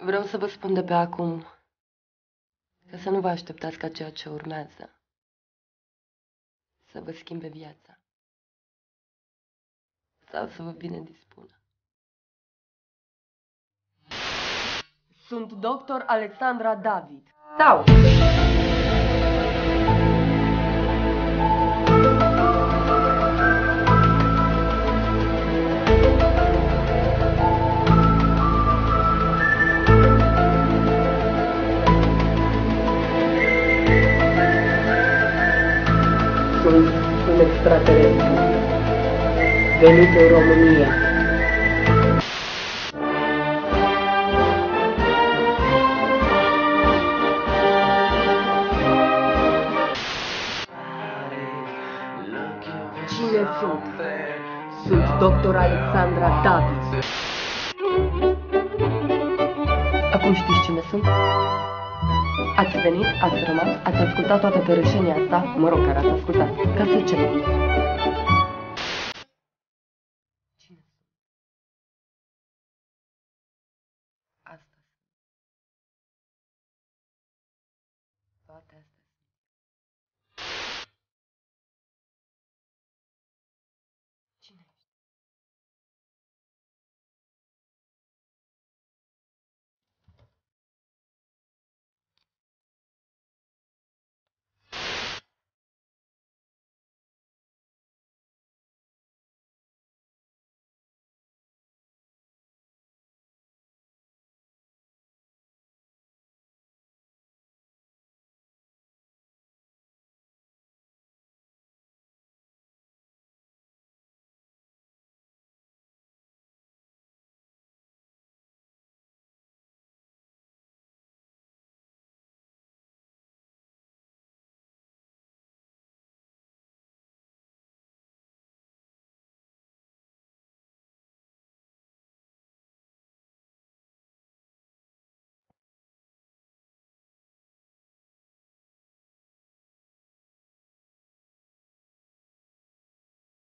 Vreau să vă spun de pe acum că să nu vă așteptați ca ceea ce urmează să vă schimbe viața sau să vă bine dispună. Sunt doctor Alexandra David. Sau un extraterestru venit în România. Cine sunt? Sunt doctor Alexandra David. Acum știți cine sunt? Ați venit, ați rămas, ați ascultat toată tărășenia asta, mă rog, care ați ascultat, ca să ce? Cine sunt? Asta sunt. Toate astea